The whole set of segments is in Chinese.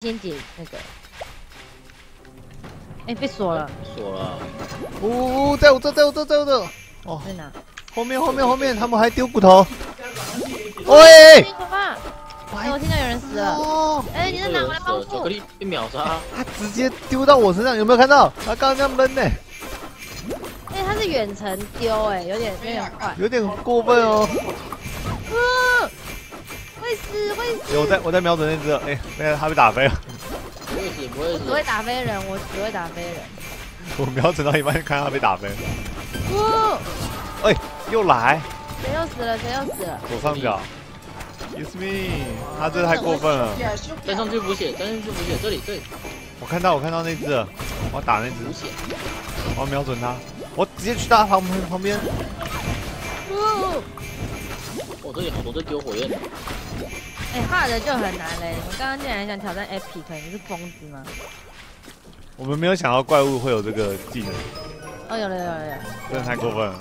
先解那个。哎，被锁了，锁了。呜，在我这，在我这，在我这。哦，在哪？后面，后面，后面，他们还丢骨头。喂！可怕！哎，我听到有人死了。哎，你在哪？我来帮助。巧克力被秒杀。他直接丢到我身上，有没有看到？他刚刚这样闷呢。哎，他是远程丢，哎，有点有点快，有点过分哦。嗯，会死会死。我在我在瞄准那只，哎，那他被打飞了。不会死不会死。只会打飞人，我只会打飞人。我瞄准到一半，看到他被打飞。哇！哎，又来。谁又死了？谁又死了？左上角。It's me。他这太过分了。站上去补血，站上去补血，这里这里。我看到我看到那只，我要打那只。补血。我要瞄准他，我直接去打旁旁边。我这里好多在丢火焰。哎，哈的就很难嘞！我刚刚竟然想挑战 Epic，你是疯子吗？我们没有想到怪物会有这个技能。哦，有了有了有了！真的太过分了。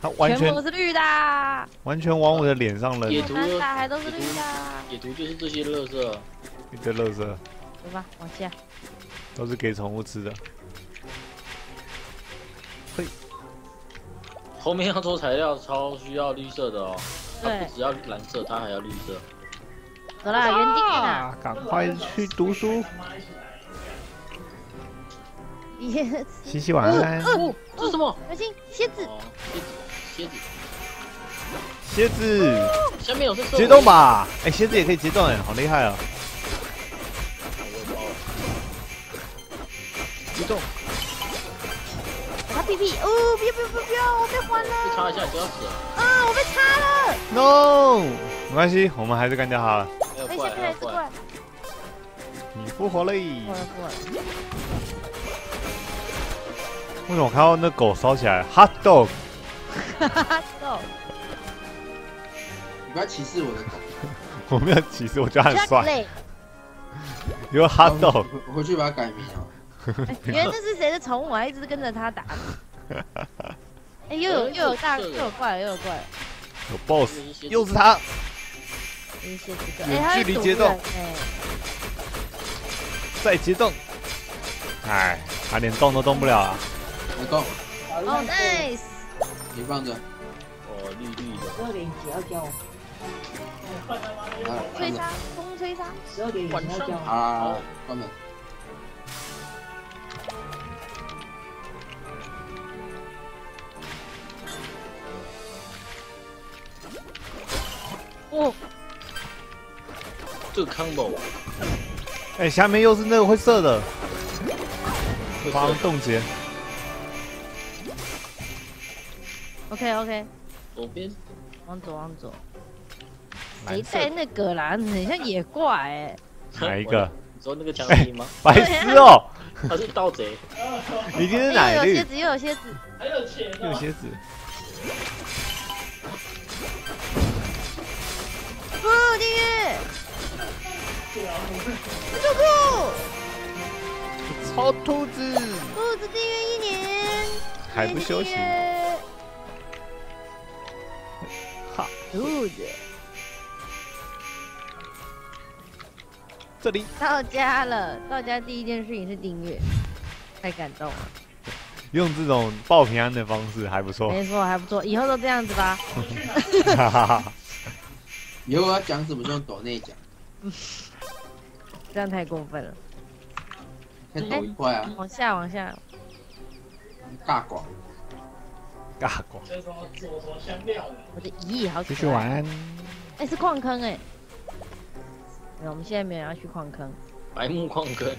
他完全都是绿的，完全往我的脸上扔。野图还都是绿的。野图就是这些乐色，一堆乐色。走吧，往下。都是给宠物吃的。后面要做材料，超需要绿色的哦。对，只要蓝色，它还要绿色。走啦，原地啊！赶快去读书。椰子，洗洗晚安。这是什么？小心，蝎子。蝎子，蝎子。蝎子。下面有是。结冻吧？哎，蝎子也可以结冻哎，好厉害啊！结冻。他屁屁，哦，不要不要插一下，不要死。啊，我被插了。No，没关系，我们还是干掉他了。哎，下面来只怪。你复活了。复活了，复活了。为什么我看到那狗烧起来？Hot dog。Hot dog。你不要歧视我的狗。我没有歧视，我觉得很帅。有 Hot dog。我回去把它改名啊。原来这是谁的宠物？我还一直跟着他打。哎，又有又有大又有怪又有怪。有 boss，又是他。远距离接动。哎。再接动。哎，他连动都动不了啊。不动。哦，nice。你放着。哦，绿绿的。十二点几要交。吹沙，风吹沙。十二点几要交。好，关门。哦，这个 combo，哎，下面又是那个会射的，防冻结。OK OK，左边，往左往左。谁带那个啦？很像野怪哎。哪一个？你说那个奖励吗？白痴哦，他是盗贼。一定是哪绿。有蝎子，又有蝎子，还有钱，有蝎子。不订阅，兔兔，超兔子，兔子订阅一年。还不休息，好兔子，这里到家了，到家第一件事情是订阅，太感动了，用这种报平安的方式还不错，没错还不错，以后都这样子吧。以后要讲什么就用抖内讲，这样太过分了。先抖一块啊！往下，往下。大广，大广。我的咦，好。继续玩。哎，是矿坑哎。那我们现在没有要去矿坑。白木矿坑。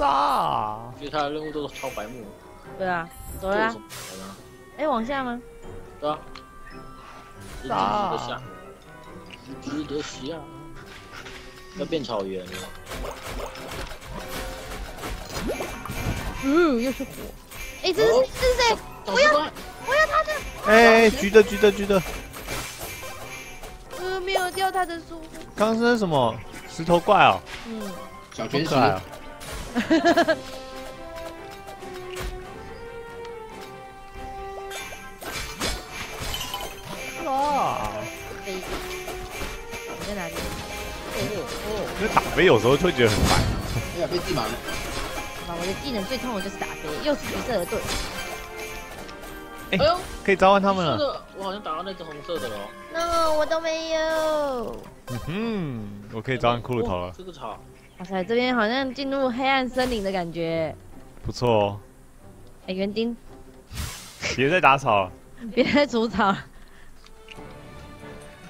啊！其实他的任务都是超白木。对啊，走了。哎，往下吗？对啊。啊。值得下，要变草原了。嗯，又是火。哎，这是这是谁？我要我要他的。哎，橘的橘的橘的。呃，没有掉他的书。刚刚是什么石头怪哦？嗯，小天使。啊！因为打飞有时候就会觉得很烦。哎呀，被地满了。好吧，我的技能最痛的就是打飞，又是橘色的盾。哎哎呦，可以召唤他们了。我好像打到那只红色的了哦。No，我都没有。嗯哼，我可以召唤骷髅头哦了，这个草，哇塞，这边好像进入黑暗森林的感觉。不错哦。哎，园丁，别再打草了，别再除草了。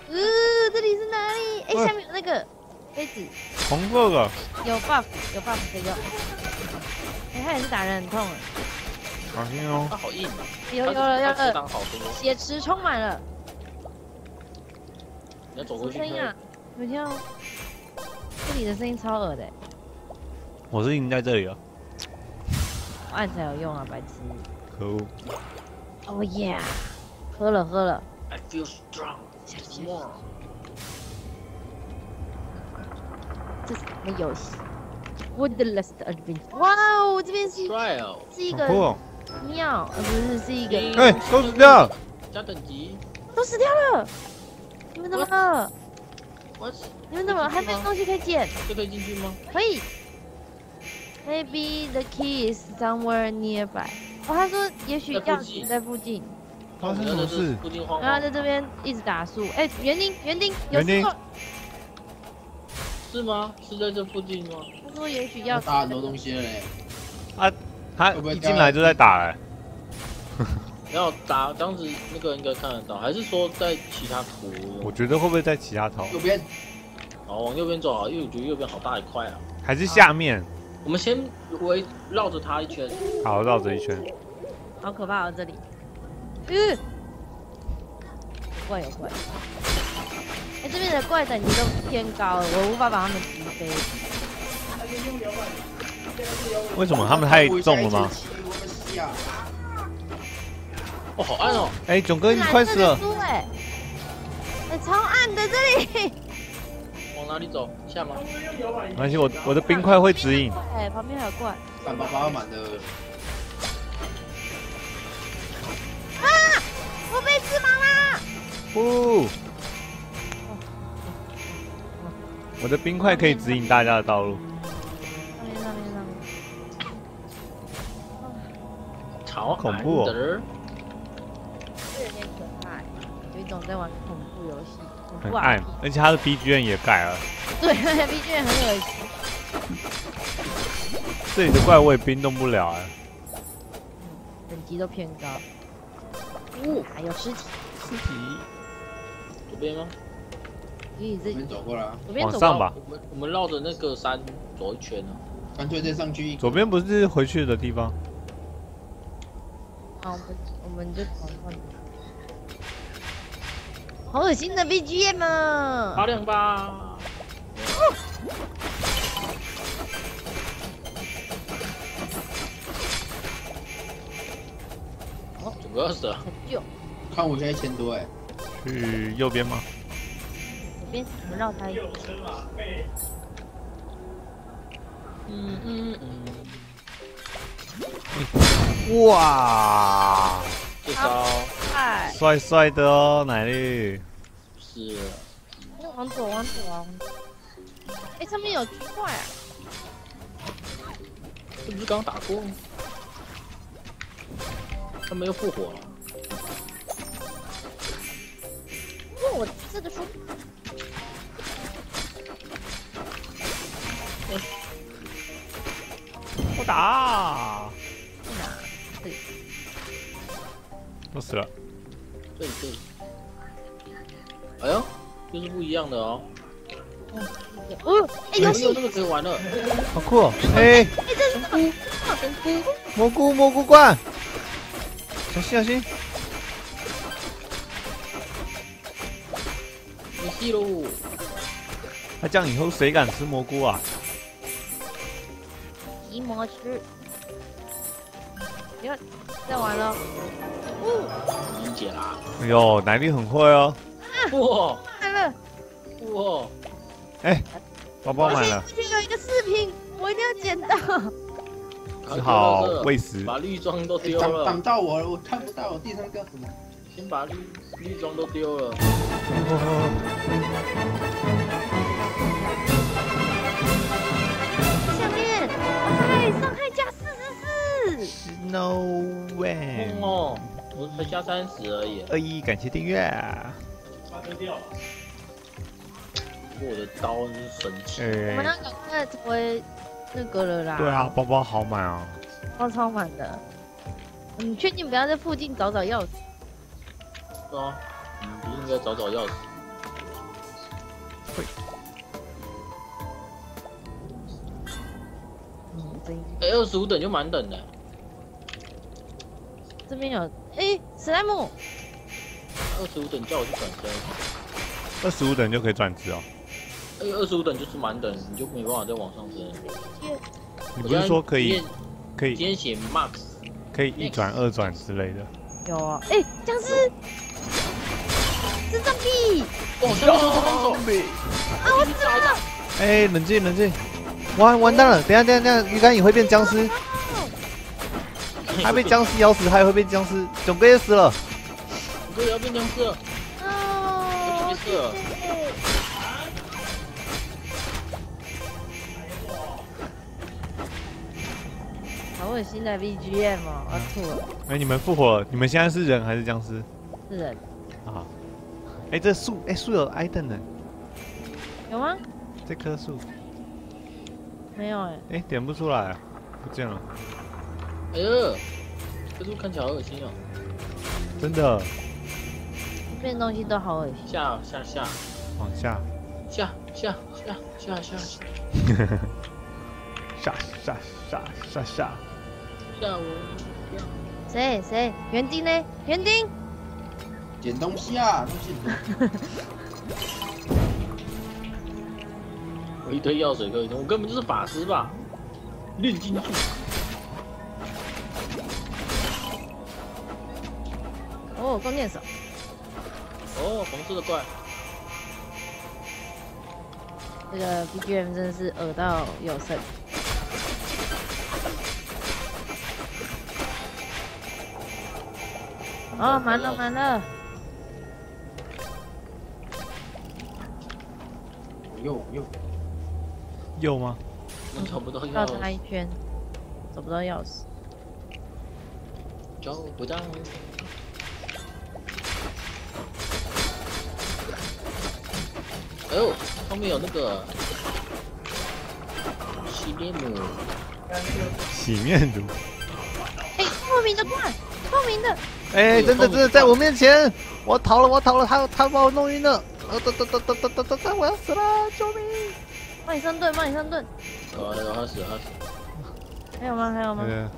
呃，这里是哪里？哎，呃下面有那个杯子，红哥哥，有 buff，有 buff 可以用。哎，他也是打人很痛啊。小心哦。他好硬啊！有有了有了，血池充满了。你要走过去声音啊？有听到？这里的声音超恶的，我是赢在这里了，我按才有用啊，白痴。可恶。Oh yeah，喝了喝了。I feel strong. 这是什么游戏？Woodless Adventure。哇哦，这边是.是一个！庙，呃，不是，是一个哎，都死掉了。加等级。都死掉了。你们怎么了？What？你们怎么还没有东西可以捡？这可以进去吗？可以。Maybe the key is somewhere nearby。哦，他说也许钥匙在附近，发生什么事？然后。在这边一直打树。哎，园丁，园丁，有园丁是吗？是在这附近吗？他说也许要打很多东西嘞。啊。他一进来就在打哎，然后打这样子，那个应该看得到，还是说在其他图？我觉得会不会在其他头？右边好，往右边走啊，因为我觉得右边好大一块啊。还是下面？我们先围绕着它一圈。好，绕着一圈。好可怕哦，这里。嗯，有怪有怪。哎，这边的怪等级都偏高了，我无法把他们击飞。为什么他们太重了吗？哦，好暗哦！哎，囧哥你快死了！哎，哎，超暗的这里。往哪里走？下吗？没关系，我我的冰块会指引。哎，旁边还有怪。干巴巴满的，啊我被吃盲啦！不，我的冰块可以指引大家的道路。上面上面上面。超恐怖哦这有点可怕，有一种在玩恐怖游戏，很暗，而且它的 BGM 也改了。对，那个 B G 很恶心。这里的怪我也冰冻不了哎。等级都偏高。哦，还有尸体，尸体左边吗？咦，这我们走过来啊，左边走过往上吧，我们我们绕着那个山走一圈啊。干脆再上去一。左边不是回去的地方？好，我们我们就走上走。好恶心的 BGM 啊！发亮吧！哦，怎么要死了？成就，看我现在一千多哎，去右边吗？边我们绕它一圈。嗯嗯嗯，哇，这招，帅帅的哦，奶绿。是往左，往左啊！往左哎，上面有巨怪啊！这不是刚打过吗？他们又复活了。我这个书打，在哪？这里。都死了。这里这里。哎呦，又是不一样的哦。哦，哎，游戏这个可以玩了。好酷哦！哎，蘑菇蘑菇罐，小心小心！没戏喽！那这样以后谁敢吃蘑菇啊？提模式。要再玩了。哦，理解啦。哎呦，奶力很快哦。哇买了！哇！包包买了，之前有一个视频，我一定要捡到。只好喂食。把绿装都丢了挡，到我了，我看不到我地上掉什么。先把绿绿装都丢了。我才加三十而已。二一，感谢订阅。不过我的刀是神奇。哎、我们要赶快成为那个了啦。对啊，，包包好满啊。包超满的。你确定不要在附近找找钥匙？对啊，你不应该找找钥匙？嗯，这哎，二十五等就满等的。这边有，哎，史莱姆，二十五等叫我去转身，二十五等就可以转职哦。哎，二十五等就是满等，你就没办法再往上升。你不是说可以可以天今天写 max，可以一转二转之类的？有啊，哎，僵尸，是藏币，哦，小手放手，啊，我死了，哎、冷静冷静，完完蛋了！等一下等一下等一下，鱼竿也会变僵尸，还被僵尸咬死，还会被僵尸，囧哥也死了。你哥也要变僵尸。了，哦，没事了好恶心的 BGM 哦，我要吐了，哎、你们复活了，你们现在是人还是僵尸？是人。啊？哎、这树哎树有 item 呢，有吗？这棵树。没有哎，哎、点不出来，不见了，哎呦，这路看起来好恶心哦！真的，这边东西都好恶心。下下下，往下，下下下下下下，下下下下下下。谁谁？园丁呢？园丁，捡东西啊！东西。我一堆药水可以用，我根本就是法师吧？炼金术。哦，弓箭手，哦，红色的怪，这个 BGM 真的是耳到有声。哦，满了满了，右右，有吗？我找不到钥匙，绕他一圈，找不到钥匙。找不到。哎呦，后面有那个洗面乳，洗面乳。哎，透明的怪，透明的，哎、真的真的在我面前，我逃了，我逃了，他他把我弄晕了，啊，等等等等等等等等，我要死了，救命！帮你上盾，帮你上盾。啊，然后他死了，他死了。还有吗？还有吗？呃，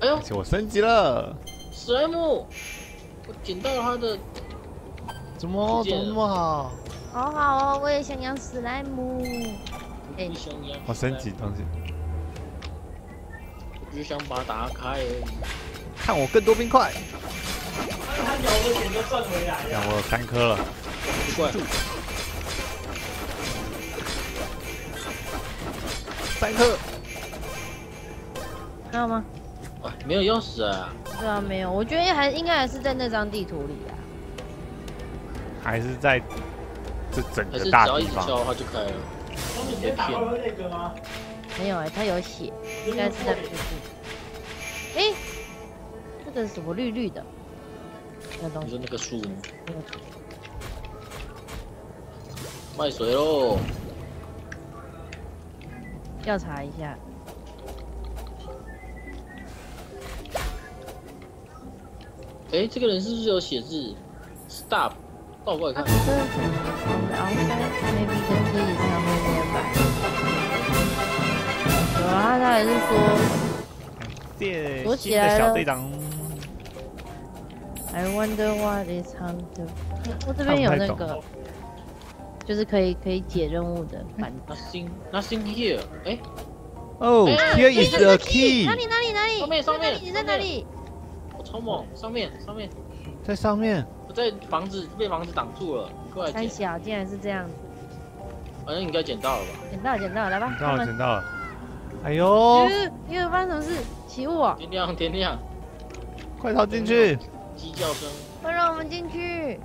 哎呦而，且我升级了，史莱姆，我捡到了他的，怎么怎么那么好？好好哦，我也想养史莱姆。哎一箱一样。我升级，东西，我只想把它打开而已。看我更多冰块。让我有三颗了，奇怪，三颗。还有吗？哇，没有钥匙啊！对啊，没有。我觉得还应该还是在那张地图里啊。还是在这整个还是只大地方。要一直敲它就开了。被骗了。没有哎、它有血，应该是在附近。哎、这个是什么绿绿的？那东西你说那个树吗？卖水喽！调查一下。哎，这个人是不是有写字？Stop，倒过来啊，看这。然后 maybe 跟自己上面那个白。有啊，他还是说，躲起来了。小队长。I wonder what is。我这边有那个，就是可以可以解任务的。Nothing, nothing here、哎。here is the key. 哪里哪里哪里？上面上面。你在哪里？我超猛，上面上面。在上面。我在房子被房子挡住了，你过来三捡。小竟然是这样子，好像应该捡到了吧？捡到捡到了，来吧，捡到了，捡到了。哎呦，呃，你有发生什么事？起雾哦，天亮天亮，快逃进去！鸡叫声，快让我们进去。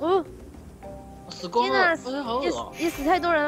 哦，死光了！天哪哎，好恶也哦。也死太多人了。